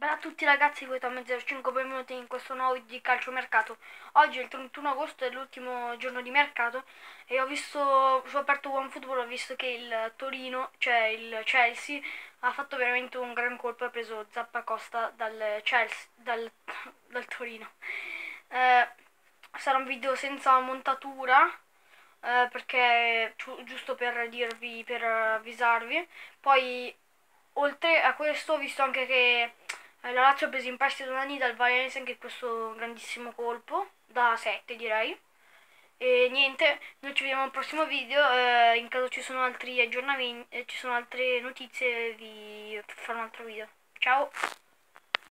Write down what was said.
Bella a tutti ragazzi, qui Tom05, benvenuti in questo nuovo video di calciomercato. Oggi è il 31 agosto, è l'ultimo giorno di mercato e ho visto, ho aperto OneFootball, ho visto che il Torino, cioè il Chelsea, ha fatto veramente un gran colpo, ha preso Zappacosta dal Chelsea, dal, dal Torino. Eh, sarà un video senza montatura, eh, perché giusto per dirvi, per avvisarvi. Poi oltre a questo ho visto anche che eh, la Lazio ha preso in prestito Nani dal Valencia anche questo grandissimo colpo, da 7 direi. E niente, noi ci vediamo al prossimo video, eh, in caso ci sono altri aggiornamenti, eh, ci sono altre notizie vi farò un altro video. Ciao!